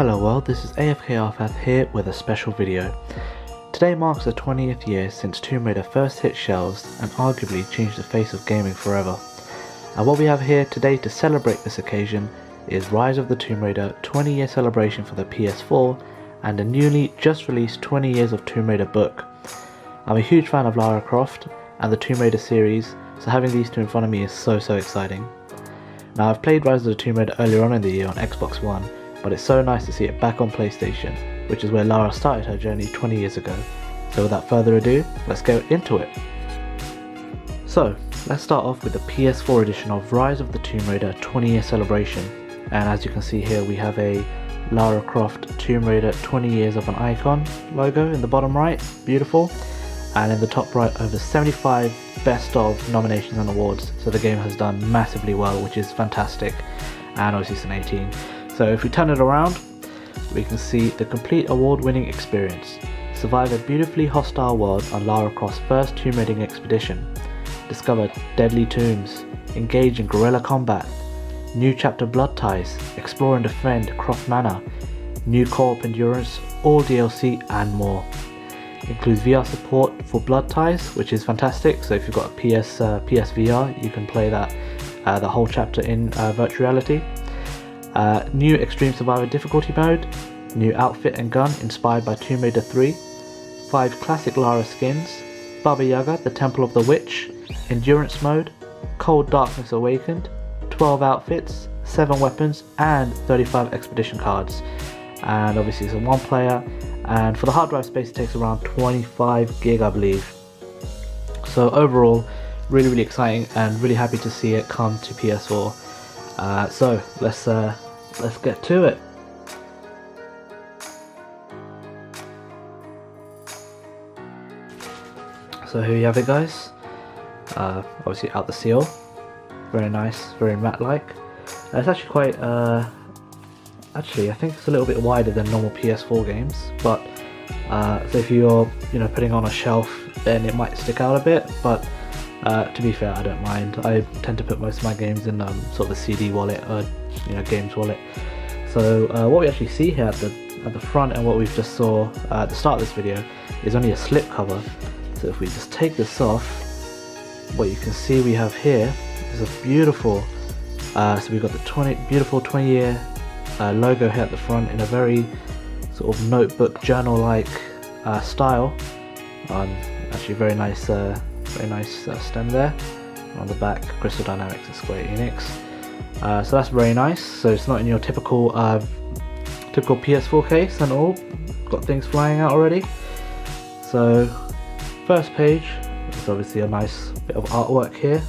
Hello world, this is AFK Arfath here with a special video. Today marks the 20th year since Tomb Raider first hit shelves and arguably changed the face of gaming forever. And what we have here today to celebrate this occasion is Rise of the Tomb Raider 20 year celebration for the PS4 and a newly just released 20 years of Tomb Raider book. I'm a huge fan of Lara Croft and the Tomb Raider series, so having these two in front of me is so so exciting. Now I've played Rise of the Tomb Raider earlier on in the year on Xbox One, but it's so nice to see it back on PlayStation, which is where Lara started her journey 20 years ago. So without further ado, let's go into it. So, let's start off with the PS4 edition of Rise of the Tomb Raider 20 year celebration. And as you can see here, we have a Lara Croft Tomb Raider 20 years of an icon logo in the bottom right, beautiful. And in the top right, over 75 best of nominations and awards. So the game has done massively well, which is fantastic. And obviously it's an 18. So if we turn it around, we can see the complete award-winning experience. Survive a beautifully hostile world on Lara Croft's first tomb raiding expedition. Discover deadly tombs. Engage in guerrilla combat. New chapter Blood Ties. Explore and defend Croft Manor. New co-op endurance, all DLC and more. Includes VR support for Blood Ties, which is fantastic. So if you've got a PS uh, PSVR, you can play that uh, the whole chapter in uh, virtual reality. Uh, new Extreme Survivor difficulty mode, new outfit and gun inspired by Tomb Raider 3, 5 classic Lara skins, Baba Yaga, the Temple of the Witch, Endurance mode, Cold Darkness Awakened, 12 outfits, 7 weapons, and 35 expedition cards. And obviously it's a one player, and for the hard drive space it takes around 25 gig I believe. So overall, really really exciting and really happy to see it come to PS4. Uh, so let's uh, let's get to it. So here you have it guys. Uh, obviously out the seal. Very nice, very matte-like. Uh, it's actually quite, uh, actually I think it's a little bit wider than normal PS4 games, but uh, so if you're, you know, putting on a shelf then it might stick out a bit, but uh, to be fair, I don't mind. I tend to put most of my games in um, sort of a CD wallet or you know games wallet. So uh, what we actually see here at the at the front and what we've just saw uh, at the start of this video is only a slip cover. So if we just take this off, what you can see we have here is a beautiful. Uh, so we've got the 20 beautiful 20 year uh, logo here at the front in a very sort of notebook journal-like uh, style. Um, actually, very nice very nice uh, stem there. On the back, Crystal Dynamics and Square Enix. Uh, so that's very nice. So it's not in your typical uh, typical PS4 case and all. Got things flying out already. So first page is obviously a nice bit of artwork here.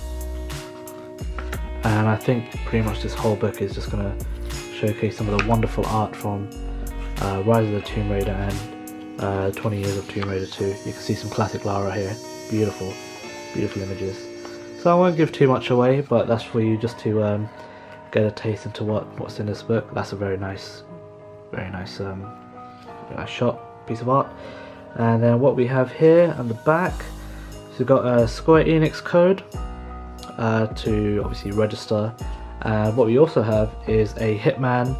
And I think pretty much this whole book is just going to showcase some of the wonderful art from uh, Rise of the Tomb Raider and uh, 20 years of Tomb Raider 2. You can see some classic Lara here. Beautiful beautiful images. So I won't give too much away, but that's for you just to um, get a taste into what what's in this book. That's a very nice, very nice, um, nice shot piece of art. And then what we have here on the back, so we've got a Square Enix code uh, to obviously register. And what we also have is a Hitman,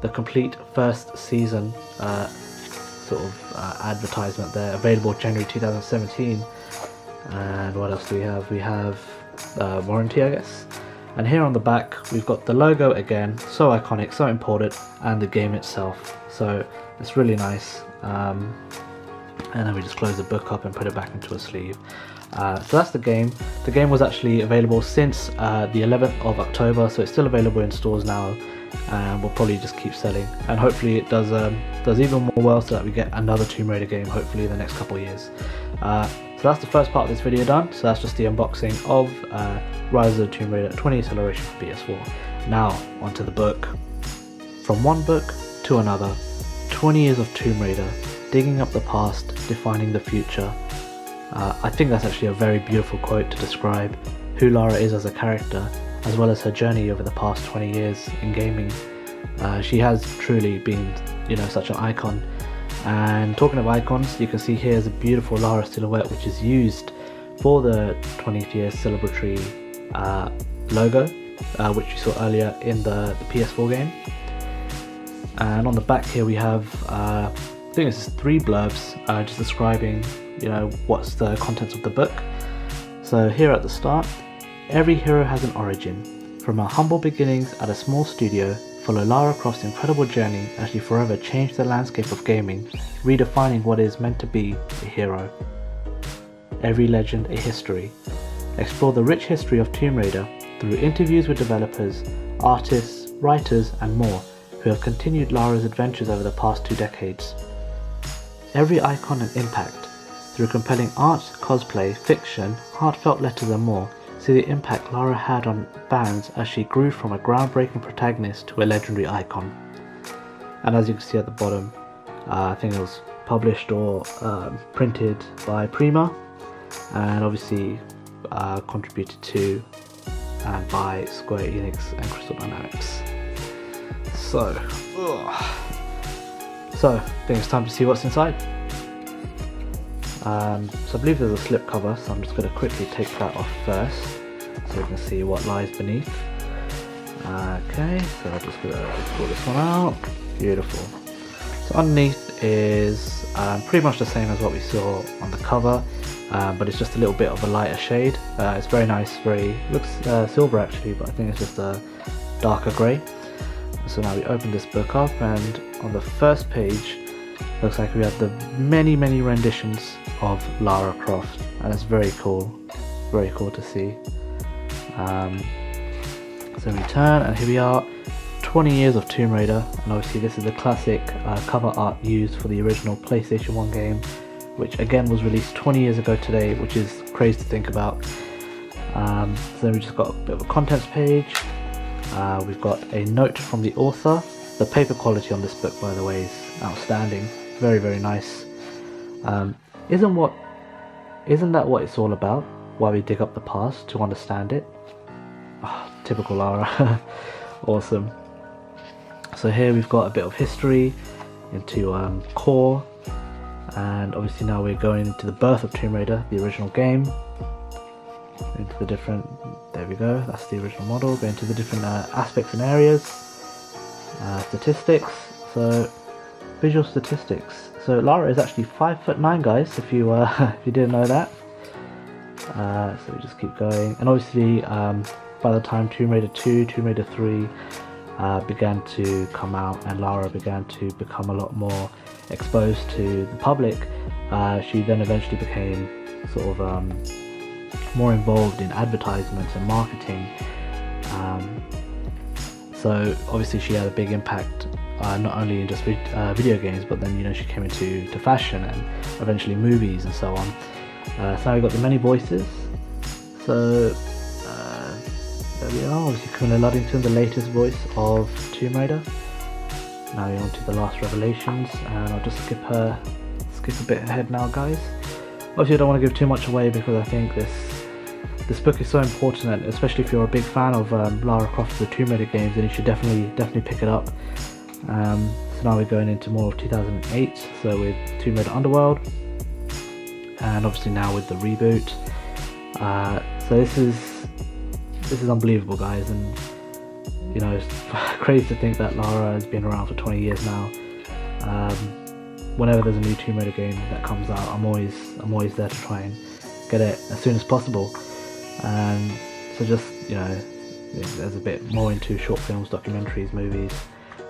the complete first season uh, sort of uh, advertisement there, available January 2017 and what else do we have? We have uh, warranty, I guess. And here on the back, we've got the logo again, so iconic, so important, and the game itself. So it's really nice. Um, and then we just close the book up and put it back into a sleeve. Uh, so that's the game. The game was actually available since uh, the 11th of October, so it's still available in stores now, and we'll probably just keep selling. And hopefully it does um, does even more well, so that we get another Tomb Raider game, hopefully in the next couple of years. Uh, so that's the first part of this video done. So that's just the unboxing of uh, Rise of the Tomb Raider 20 Acceleration for PS4. Now onto the book. From one book to another, 20 years of Tomb Raider, digging up the past, defining the future. Uh, I think that's actually a very beautiful quote to describe who Lara is as a character, as well as her journey over the past 20 years in gaming. Uh, she has truly been, you know, such an icon and talking of icons, you can see here is a beautiful Lara silhouette which is used for the 20th year celebratory uh, logo, uh, which you saw earlier in the, the PS4 game. And on the back here we have, uh, I think it's three blurbs uh, just describing, you know, what's the contents of the book. So here at the start, every hero has an origin. From her humble beginnings at a small studio, follow Lara Croft's incredible journey as she forever changed the landscape of gaming, redefining what is meant to be a hero. Every legend a history. Explore the rich history of Tomb Raider through interviews with developers, artists, writers, and more who have continued Lara's adventures over the past two decades. Every icon and impact, through compelling art, cosplay, fiction, heartfelt letters, and more, see the impact Lara had on fans as she grew from a groundbreaking protagonist to a legendary icon. And as you can see at the bottom, uh, I think it was published or um, printed by Prima, and obviously uh, contributed to and by Square Enix and Crystal Dynamics. So, ugh. so I think it's time to see what's inside. Um, so I believe there's a slip cover, so I'm just going to quickly take that off first, so we can see what lies beneath. Okay, so I'm just going to pull this one out. Beautiful. So underneath is um, pretty much the same as what we saw on the cover um, but it's just a little bit of a lighter shade. Uh, it's very nice, very looks uh, silver actually, but I think it's just a darker grey. So now we open this book up, and on the first page, looks like we have the many many renditions of Lara Croft, and it's very cool, very cool to see. Um, so we turn, and here we are. 20 years of Tomb Raider, and obviously this is the classic uh, cover art used for the original PlayStation 1 game which again was released 20 years ago today, which is crazy to think about. Um, so then we just got a bit of a contents page. Uh, we've got a note from the author. The paper quality on this book, by the way, is outstanding. Very, very nice. Um, isn't what isn't that what it's all about? Why we dig up the past to understand it? Oh, typical Lara. awesome. So here we've got a bit of history into um, core and obviously now we're going into the birth of Tomb Raider, the original game. Into the different, there we go, that's the original model. Going to the different uh, aspects and areas. Uh, statistics, so visual statistics. So Lara is actually five foot nine, guys. If you uh, if you didn't know that. Uh, so we just keep going, and obviously um, by the time Tomb Raider 2, Tomb Raider 3 uh, began to come out, and Lara began to become a lot more exposed to the public, uh, she then eventually became sort of um, more involved in advertisements and marketing. Um, so obviously she had a big impact uh, not only in just uh, video games, but then you know she came into to fashion and eventually movies and so on. Uh, so we've got the many voices. So uh, there we are, obviously Camilla Luddington, the latest voice of Tomb Raider. Now we're on to the last revelations and I'll just skip her skip a bit ahead now guys. Obviously I don't want to give too much away because I think this this book is so important especially if you're a big fan of um, Lara Croft the Tomb Raider games then you should definitely definitely pick it up. Um, so now we're going into more of 2008 so with Tomb Raider Underworld and obviously now with the reboot. Uh, so this is this is unbelievable guys and you know, it's crazy to think that Lara has been around for 20 years now. Um, whenever there's a new Tomb Raider game that comes out, I'm always I'm always there to try and get it as soon as possible. And so just you know, there's a bit more into short films, documentaries, movies.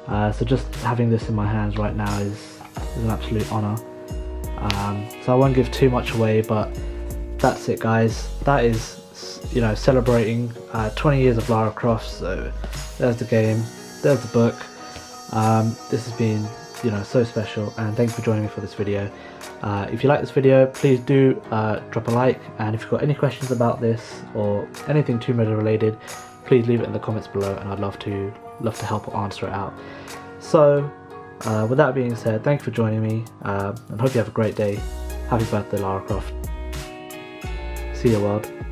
Uh, so just having this in my hands right now is, is an absolute honour. Um, so I won't give too much away, but that's it, guys. That is you know celebrating uh, 20 years of Lara Croft. So there's the game, there's the book. Um, this has been you know so special and thanks for joining me for this video. Uh, if you like this video please do uh, drop a like and if you've got any questions about this or anything Tomb Raider related please leave it in the comments below and I'd love to love to help answer it out. So uh, with that being said thank you for joining me uh, and hope you have a great day. Happy birthday Lara Croft. See you world.